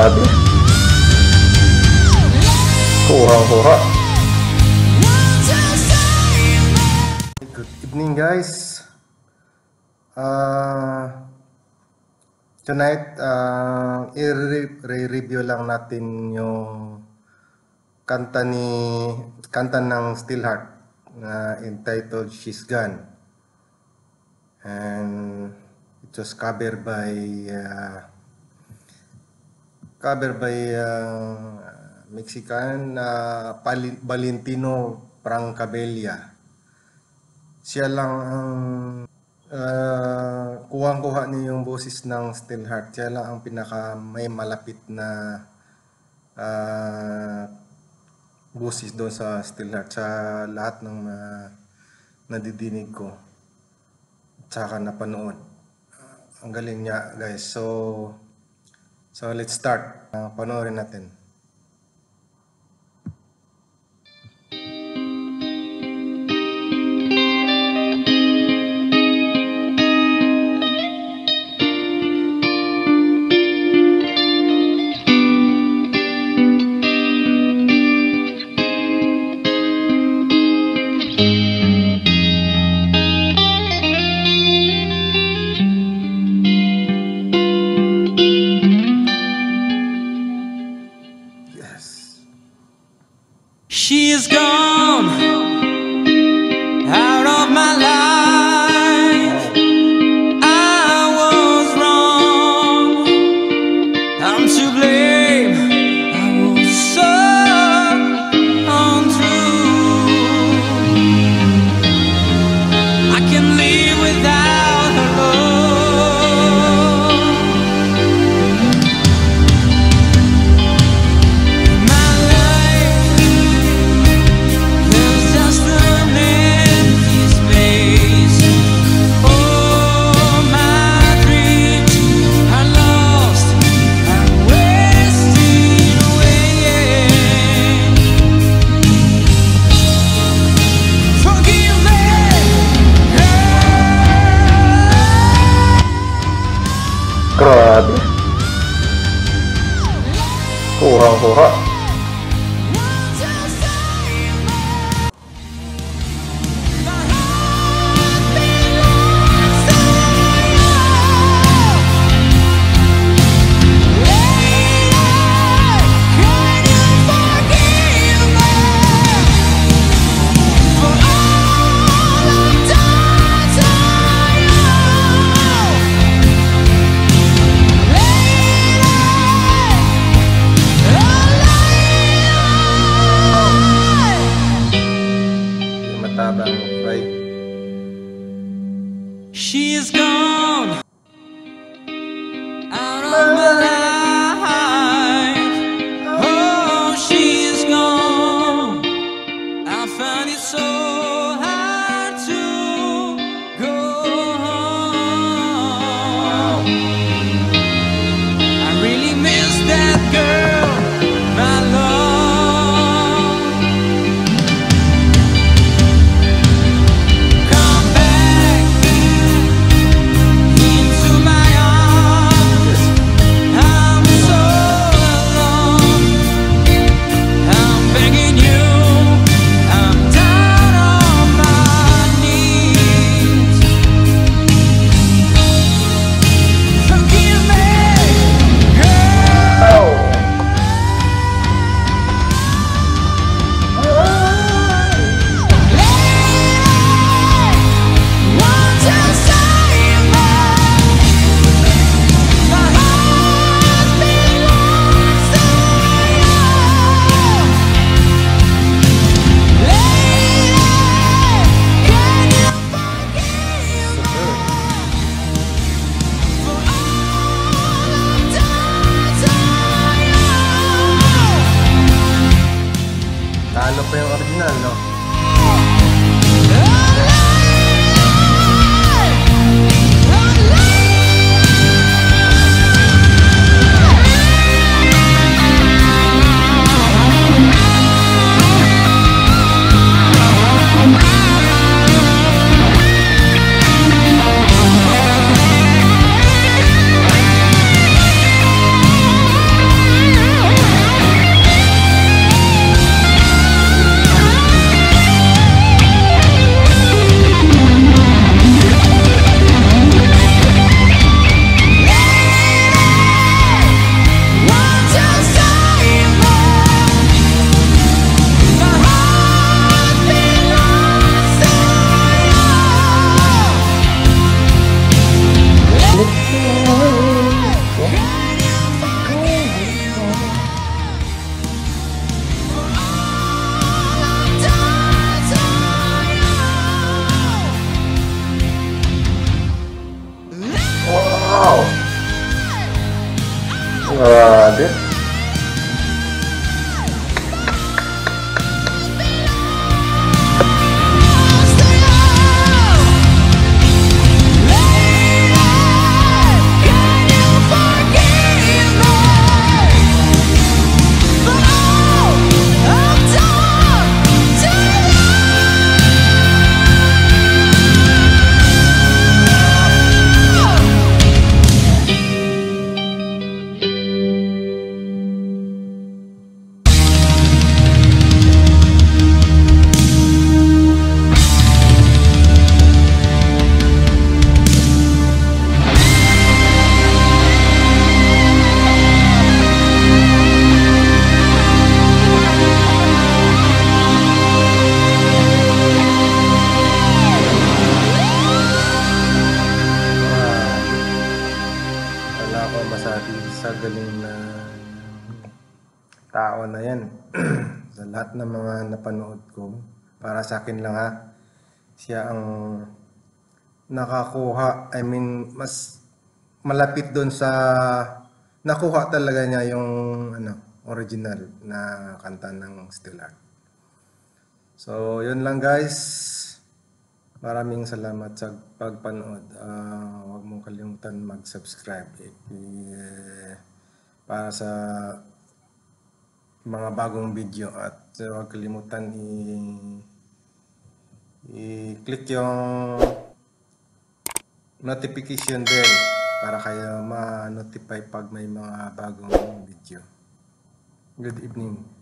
Grabe. Kuhang-kuha. Good evening guys. Uh, tonight, uh, i-review lang natin yung kanta ni kanta ng Steelheart na entitled She's Gone. And it was covered by uh, cover by uh, Mexican uh, Pali- Valentino Francabella. Siya lang ang uh, kuhang-kuha niya yung boses ng Steelheart. Siya lang ang pinaka may malapit na uh, boses doon sa Steelheart sa lahat ng uh, nadidinig ko tsaka napanood. Uh, ang galing niya guys. So, so let's start. Uh, panoorin natin. Kuhang-kuha. Yung 不要玩的真难了。Tao na yan. sa lahat ng mga napanood ko, para sa akin lang ha, siya ang nakakuha, I mean, mas malapit doon sa nakuha talaga niya yung ano, original na kanta ng Stellar. So, yun lang guys. Maraming salamat sa pagpanood. Ah, huwag mong kalimutan mag-subscribe eh, para sa mga bagong video at huwag kalimutan i- i-click yung notification bell para kayo ma-notify pag may mga bagong video. Good evening.